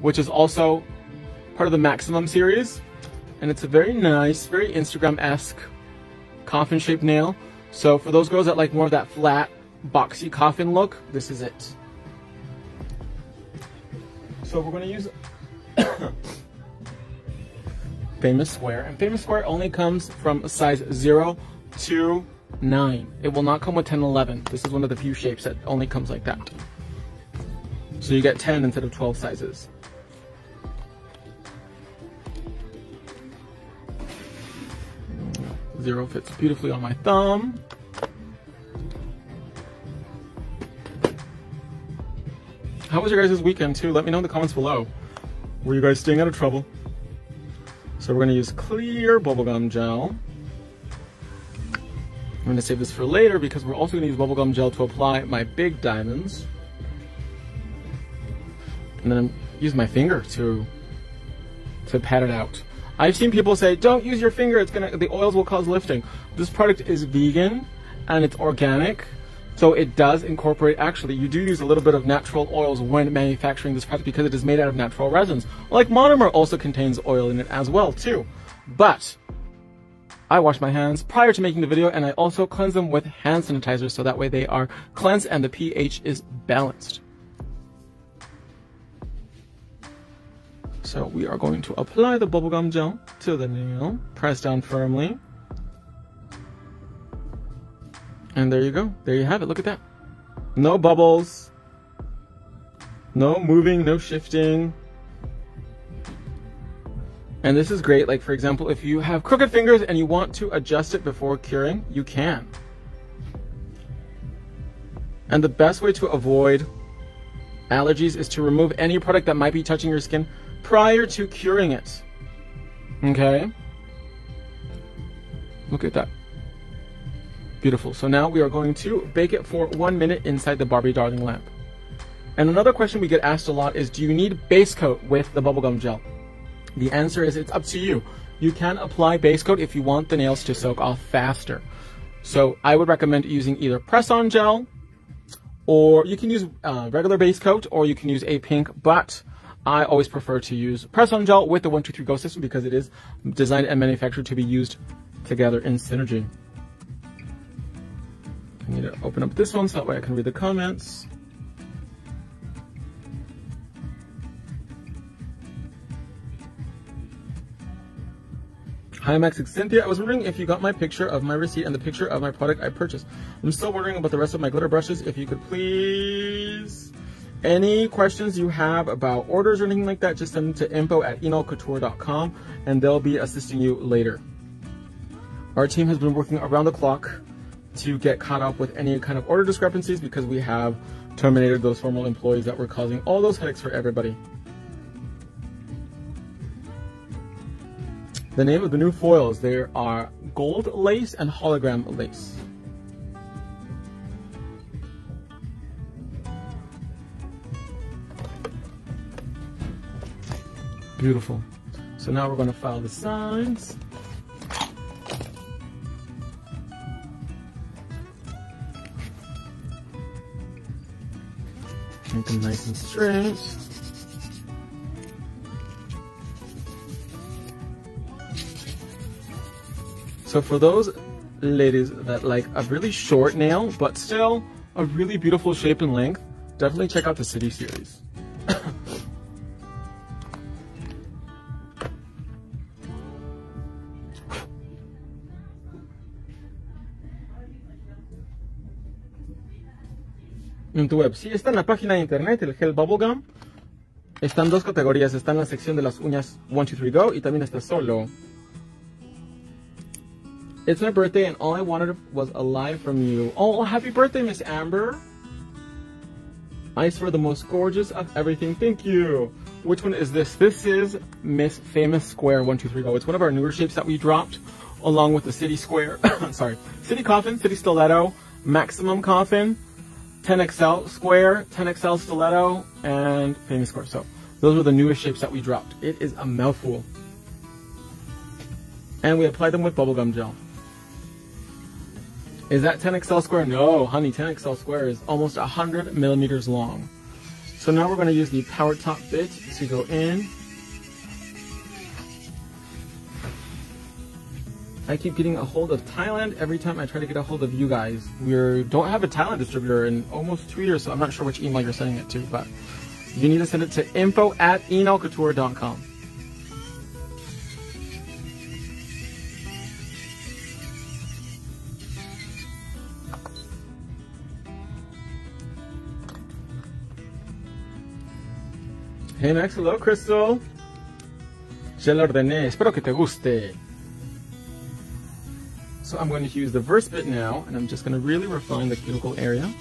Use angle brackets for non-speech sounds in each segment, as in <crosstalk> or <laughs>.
which is also part of the Maximum series. And it's a very nice, very Instagram-esque coffin-shaped nail. So for those girls that like more of that flat, boxy coffin look, this is it. So we're going to use <coughs> Famous Square. And Famous Square only comes from size 0 to 9. It will not come with 10 and 11. This is one of the few shapes that only comes like that. So you get 10 instead of 12 sizes. Zero fits beautifully on my thumb. How was your guys' weekend too? Let me know in the comments below. Were you guys staying out of trouble? So we're gonna use clear bubblegum gel. I'm gonna save this for later because we're also gonna use bubblegum gel to apply my big diamonds. And then use my finger to, to pat it out. I've seen people say, don't use your finger, it's gonna, the oils will cause lifting. This product is vegan and it's organic. So it does incorporate, actually, you do use a little bit of natural oils when manufacturing this product because it is made out of natural resins. Like monomer also contains oil in it as well too. But I wash my hands prior to making the video and I also cleanse them with hand sanitizer so that way they are cleansed and the pH is balanced. So we are going to apply the bubblegum gel to the nail, press down firmly. And there you go. There you have it. Look at that. No bubbles. No moving, no shifting. And this is great. Like, for example, if you have crooked fingers and you want to adjust it before curing, you can. And the best way to avoid allergies is to remove any product that might be touching your skin prior to curing it. Okay? Look at that. Beautiful. So now we are going to bake it for one minute inside the Barbie Darling lamp. And another question we get asked a lot is, do you need base coat with the bubblegum gel? The answer is it's up to you. You can apply base coat if you want the nails to soak off faster. So I would recommend using either press-on gel, or you can use uh, regular base coat, or you can use a pink, but I always prefer to use press-on gel with the 123 Go system because it is designed and manufactured to be used together in synergy. I need to open up this one so that way I can read the comments. Hi Max Cynthia, I was wondering if you got my picture of my receipt and the picture of my product I purchased. I'm still wondering about the rest of my glitter brushes. If you could please, any questions you have about orders or anything like that, just send them to info at enailcouture.com and they'll be assisting you later. Our team has been working around the clock to get caught up with any kind of order discrepancies because we have terminated those formal employees that were causing all those headaches for everybody. The name of the new foils, there are gold lace and hologram lace. Beautiful. So now we're going to file the sides. Make them nice and straight. So for those ladies that like a really short nail, but still a really beautiful shape and length, definitely check out the City series. En tu web. Sí, está en la página de internet, el gel bubblegum. Están dos categorías, está en la sección de las uñas 1, 2, 3, go y también está solo. It's my birthday and all I wanted was a live from you. Oh, oh, happy birthday, Miss Amber. I swear the most gorgeous of everything. Thank you. Which one is this? This is Miss Famous Square 1, 2, 3, go. It's one of our newer shapes that we dropped along with the City Square. <coughs> I'm sorry. City Coffin, City Stiletto, Maximum Coffin, 10XL Square, 10XL Stiletto, and Famous Square. So those were the newest shapes that we dropped. It is a mouthful. And we applied them with bubblegum gel. Is that 10XL Square? No, honey, 10XL Square is almost 100 millimeters long. So now we're going to use the power top bit to go in. I keep getting a hold of Thailand every time I try to get a hold of you guys. We don't have a Thailand distributor in almost two years, so I'm not sure which email you're sending it to, but you need to send it to info at enailcouture.com. Hey Max, hello Crystal. Ya lo ordené, espero que te guste. So I'm going to use the verse bit now, and I'm just going to really refine the cuticle area.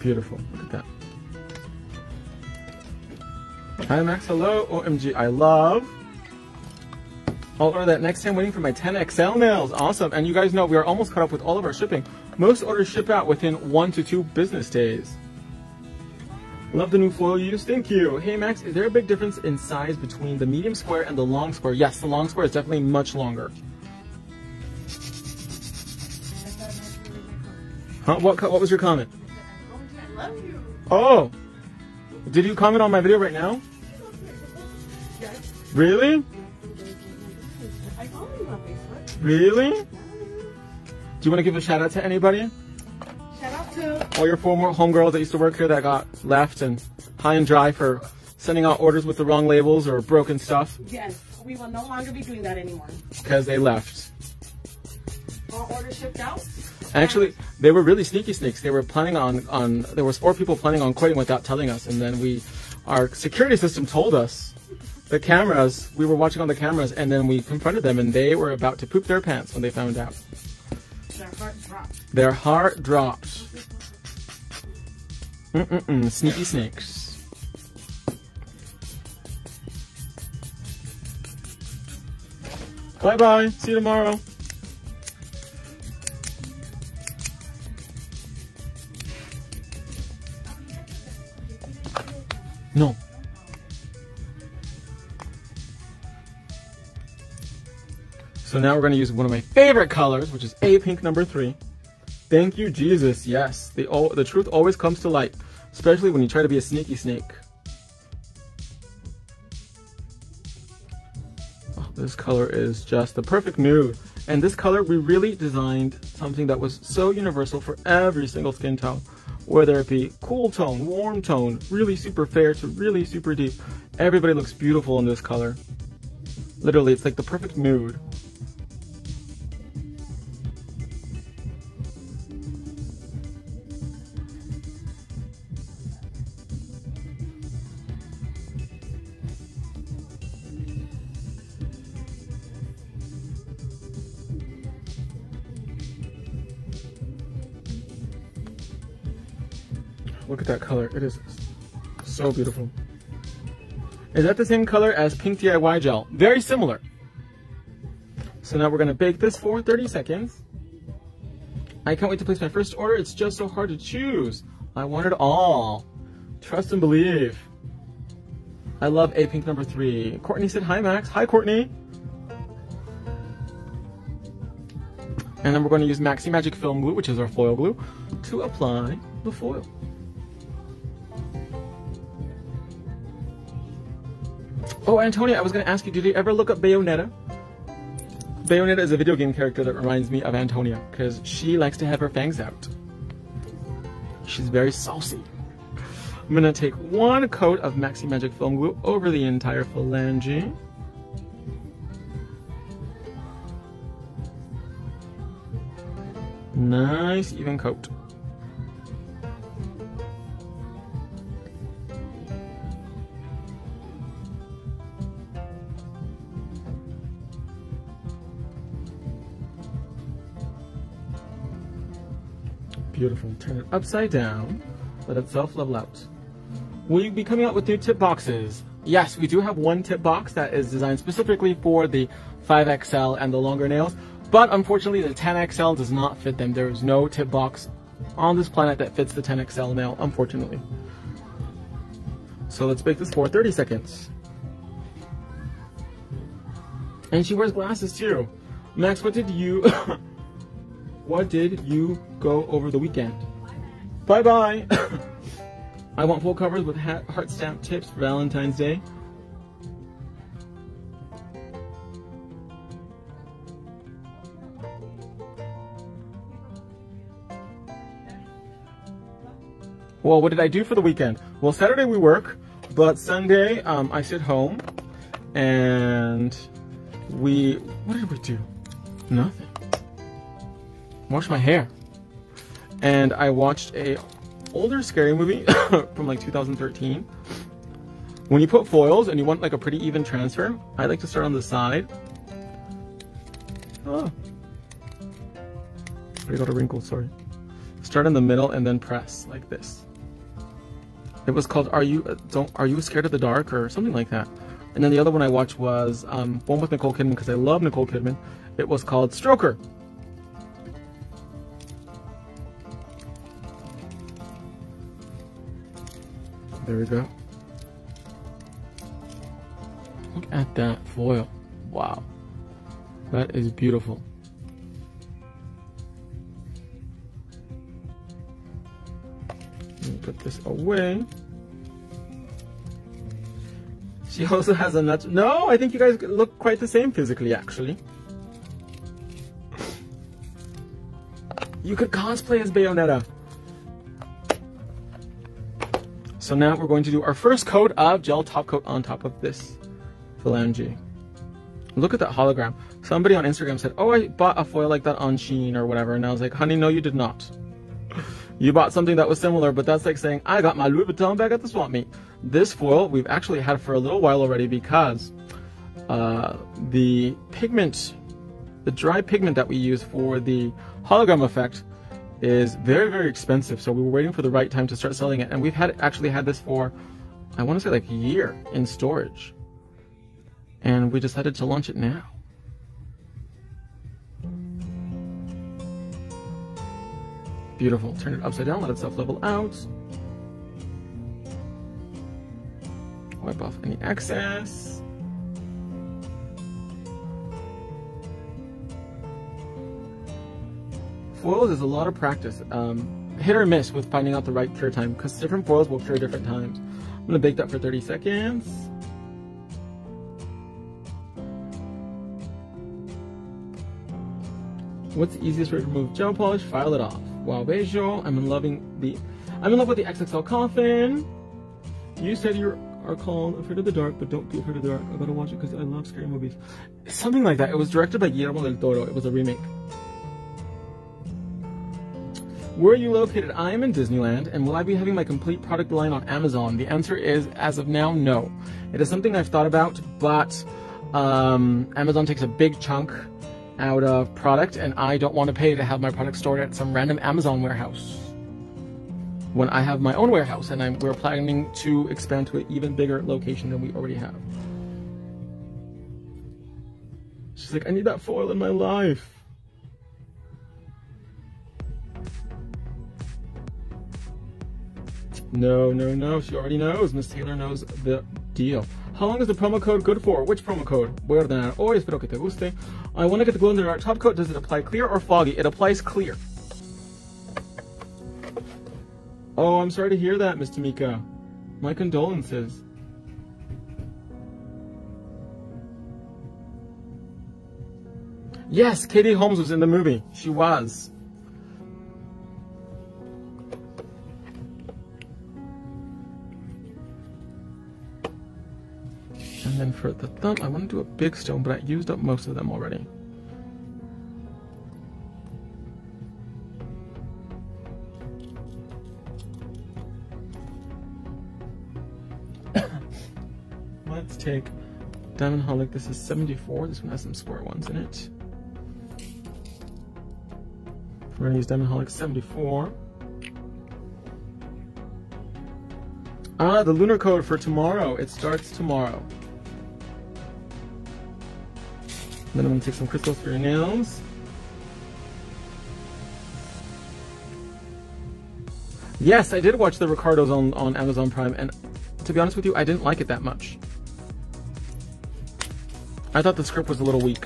Beautiful, look at that. Hi Max, hello, OMG, I love. I'll order that next time waiting for my 10XL nails. Awesome. And you guys know we are almost caught up with all of our shipping. Most orders ship out within one to two business days. Love the new foil you use. Thank you. Hey Max, is there a big difference in size between the medium square and the long square? Yes, the long square is definitely much longer. Huh? What, what was your comment? I love you. Oh, did you comment on my video right now? Yes. Really? I follow you on Facebook. Really? Do you want to give a shout out to anybody? Shout out to All your former homegirls that used to work here that got left and high and dry for sending out orders with the wrong labels or broken stuff yes. We will no longer be doing that anymore. because they left. All orders shipped out. Actually, they were really sneaky snakes. They were planning on, on there was four people planning on quitting without telling us, and then we, our security system told us. The cameras, we were watching on the cameras, and then we confronted them, and they were about to poop their pants when they found out. Their heart drops. Their heart dropped. Mm-mm-mm, sneaky snakes. Bye bye. See you tomorrow. No. So now we're going to use one of my favorite colors, which is A pink number three. Thank you, Jesus. Yes, the, al- the truth always comes to light, especially when you try to be a sneaky snake. Oh, this color is just the perfect nude. And this color, we really designed something that was so universal for every single skin tone. Whether it be cool tone, warm tone, really super fair to really super deep. Everybody looks beautiful in this color. Literally, it's like the perfect mood. Look at that color. It is so beautiful. Is that the same color as Pink DIY Gel? Very similar. So now we're gonna bake this for 30 seconds. I can't wait to place my first order. It's just so hard to choose. I want it all. Trust and believe. I love A Pink number three. Courtney said hi, Max. Hi, Courtney. And then we're going to use Maxi Magic Film Glue, which is our foil glue, to apply the foil. Oh, Antonia, I was going to ask you, did you ever look up Bayonetta? Bayonetta is a video game character that reminds me of Antonia, because she likes to have her fangs out. She's very saucy. I'm going to take one coat of Maxi Magic Film Glue over the entire phalange. Nice even coat. Beautiful. Turn it upside down. Let it self-level out. Will you be coming out with new tip boxes? Yes, we do have one tip box that is designed specifically for the 5XL and the longer nails, but unfortunately the 10XL does not fit them. There is no tip box on this planet that fits the 10XL nail, unfortunately. So let's bake this for 30 seconds. And she wears glasses too. Max, what did you <laughs> what did you go over the weekend? Bye bye. <coughs> I want full covers with heart stamp tips for Valentine's Day. Well, what did I do for the weekend? Well, Saturday we work, but Sunday um, I sit home and we, what did we do? Nothing. Wash my hair. And I watched a older scary movie <coughs> from like 2013. When you put foils and you want like a pretty even transfer, I like to start on the side. Oh. I got a wrinkle, sorry. Start in the middle and then press like this. It was called "Are You uh, Don't Are You Scared of the Dark" or something like that. And then the other one I watched was um, one with Nicole Kidman because I love Nicole Kidman. It was called Stoker. There we go. Look at that foil. Wow. That is beautiful. put this away. She also has a nut. No, I think you guys look quite the same physically, actually. You could cosplay as Bayonetta. So now we're going to do our first coat of gel top coat on top of this phalange. Look at that hologram. Somebody on Instagram said, oh, I bought a foil like that on Shein or whatever. And I was like, honey, no, you did not. You bought something that was similar, but that's like saying, I got my Louis Vuitton bag at the swap meet. This foil we've actually had for a little while already because uh, the pigment, the dry pigment that we use for the hologram effect is very, very expensive. So we were waiting for the right time to start selling it. And we've had actually had this for, I want to say like a year in storage. And we decided to launch it now. Beautiful. Turn it upside down, let it self-level out. Wipe off any excess. Foils is a lot of practice. Um, hit or miss with finding out the right cure time because different foils will cure different times. I'm gonna bake that for 30 seconds. What's the easiest way to remove gel polish? File it off. Wow, Bejo. I'm in loving the I'm in love with the XXL coffin. You said you are called Afraid of the Dark, but don't be afraid of the dark. I gotta watch it because I love scary movies. Something like that. It was directed by Guillermo del Toro. It was a remake. Where are you located? I am in Disneyland, and will I be having my complete product line on Amazon? The answer is, as of now, no. It is something I've thought about, but um, Amazon takes a big chunk out of product and I don't want to pay to have my product stored at some random Amazon warehouse. When I have my own warehouse and I'm, we're planning to expand to an even bigger location than we already have. She's like, I need that foil in my life. No, no, no. She already knows. Miss Taylor knows the deal. How long is the promo code good for? Which promo code? Voy a ordenar hoy, espero que te guste. I want to get the glow in the dark top coat. Does it apply clear or foggy? It applies clear. Oh, I'm sorry to hear that, Miss Tamika. My condolences. Yes, Katie Holmes was in the movie. She was. For the thumb, I want to do a big stone, but I used up most of them already. <coughs> Let's take Diamond Holic. This is 74. This one has some square ones in it. We're gonna use Diamond Holic 74. Ah, the lunar code for tomorrow. It starts tomorrow. Then I'm gonna take some crystals for your nails. Yes, I did watch the Ricardos on, on Amazon Prime, and to be honest with you, I didn't like it that much. I thought the script was a little weak.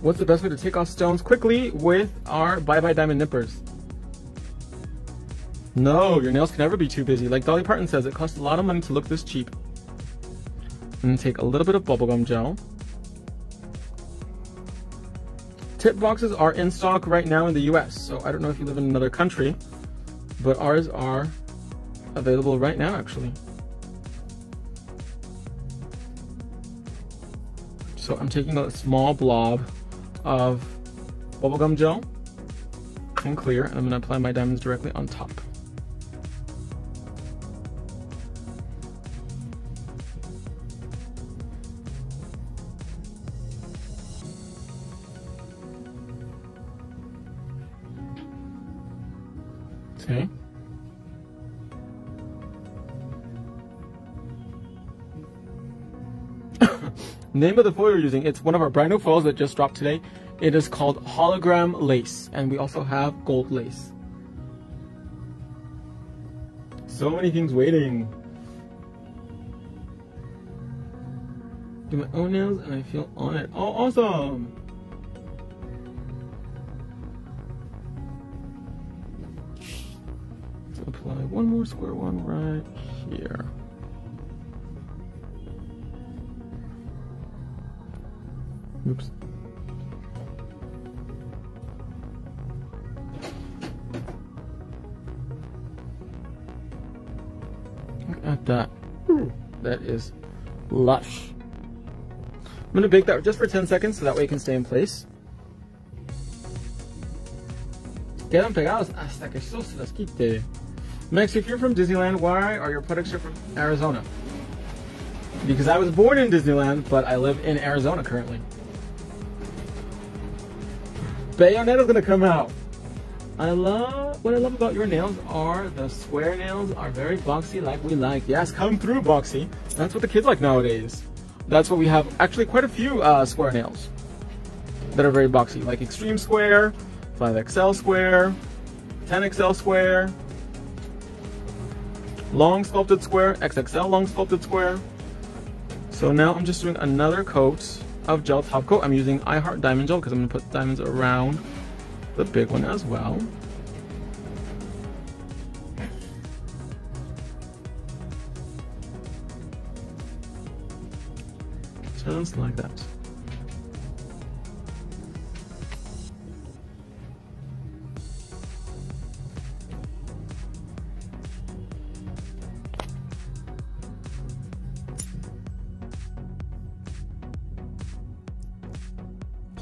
What's the best way to take off stones quickly with our Bye Bye Diamond Nippers? No, your nails can never be too busy. Like Dolly Parton says, it costs a lot of money to look this cheap. And take a little bit of bubblegum gel. Tip boxes are in stock right now in the US, so I don't know if you live in another country, but ours are available right now actually. So I'm taking a small blob of bubblegum gel and clear, and I'm gonna apply my diamonds directly on top. <laughs> Name of the foil you're using, it's one of our brand new foils that just dropped today. It is called Hologram Lace, and we also have gold lace. So many things waiting. Do my own nails and I feel on it. Oh, awesome! Apply one more square one right here. Oops. Look at that. Hmm. That is lush. I'm gonna bake that just for 10 seconds so that way it can stay in place. Quedan pegados hasta que eso se las quite. Next, if you're from Disneyland, why are your products here from Arizona? Because I was born in Disneyland, but I live in Arizona currently. Bayonetta's gonna come out. I love, what I love about your nails are the square nails are very boxy like we like. Yes, come through boxy. That's what the kids like nowadays. That's what we have, actually quite a few uh, square nails that are very boxy, like extreme square, 5XL square, 10XL square, long sculpted square, XXL long sculpted square. So now I'm just doing another coat of gel top coat. I'm using I Heart Diamond Gel because I'm going to put diamonds around the big one as well. Just like that.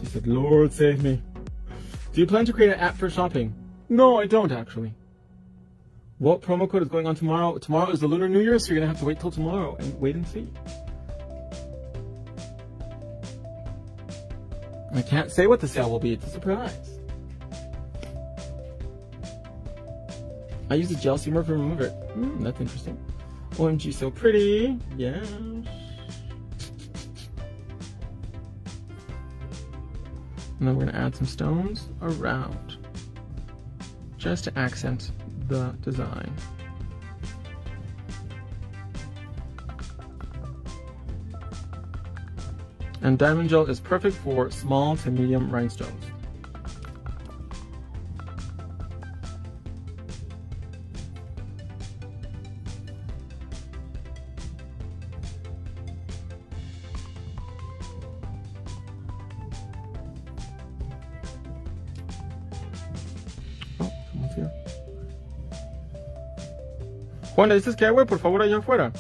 She said, Lord save me. Do you plan to create an app for shopping? No, I don't actually. What promo code is going on tomorrow? Tomorrow is the Lunar New Year, so you're gonna have to wait till tomorrow and wait and see. I can't say what the sale will be, it's a surprise. I use a gel seamer to remove it. Hmm, that's interesting. OMG, so pretty. Yes. And then we're gonna add some stones around just to accent the design. And diamond gel is perfect for small to medium rhinestones. Juan, ¿le dices que güey? Por favor, allá afuera.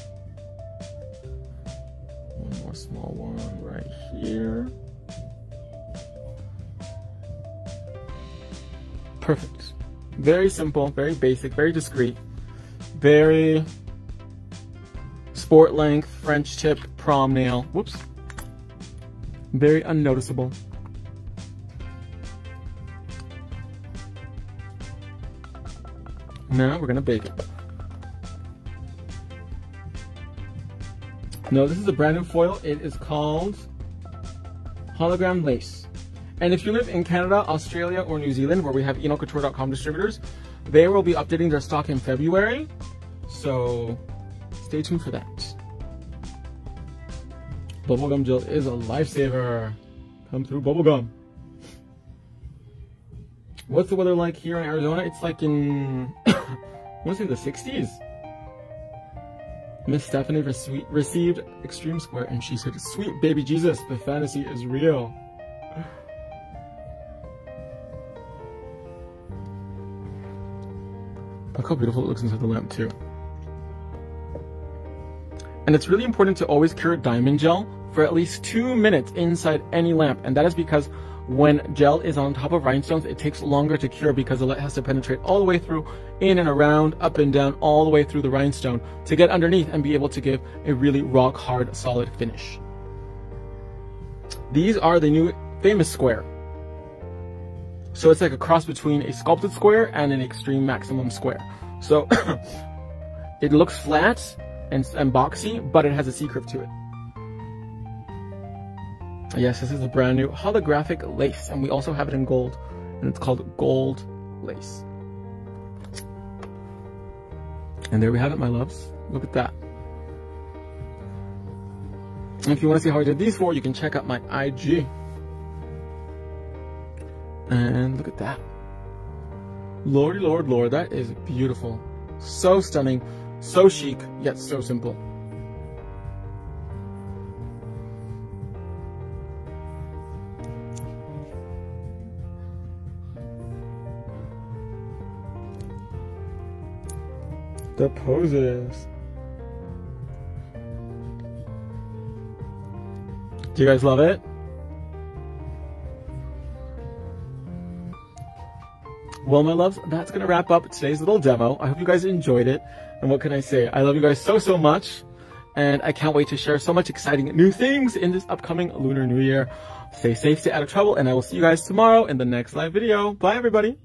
One more small one right here. Perfect. Very simple, very basic, very discreet, very sport length French tip prom nail. Whoops. Very unnoticeable. Now we're gonna bake it. No, this is a brand new foil. It is called Hologram Lace. And if you live in Canada, Australia, or New Zealand, where we have enailcouture.com distributors, they will be updating their stock in February. So stay tuned for that. Bubblegum gel is a lifesaver. Come through bubblegum. What's the weather like here in Arizona? It's like in, <coughs> I want to say the 60s. Miss Stephanie received Extreme Square and she said, Sweet baby Jesus, the fantasy is real. Look how beautiful it looks inside the lamp too. And it's really important to always cure diamond gel for at least two minutes inside any lamp. And that is because when gel is on top of rhinestones, it takes longer to cure because the light has to penetrate all the way through, in and around, up and down, all the way through the rhinestone to get underneath and be able to give a really rock hard, solid finish. These are the new famous square. So it's like a cross between a sculpted square and an extreme maximum square. So <coughs> it looks flat and, and boxy, but it has a curve to it. Yes, this is a brand new holographic lace, and we also have it in gold, and it's called gold lace. And there we have it, my loves. Look at that. And if you want to see how I did these four, you can check out my IG. And look at that. Lordy, Lord, Lord, that is beautiful. So stunning, so chic, yet so simple. The poses. Do you guys love it? Well, my loves, that's going to wrap up today's little demo. I hope you guys enjoyed it. And what can I say? I love you guys so, so much. And I can't wait to share so much exciting new things in this upcoming Lunar New Year. Stay safe, stay out of trouble, and I will see you guys tomorrow in the next live video. Bye, everybody.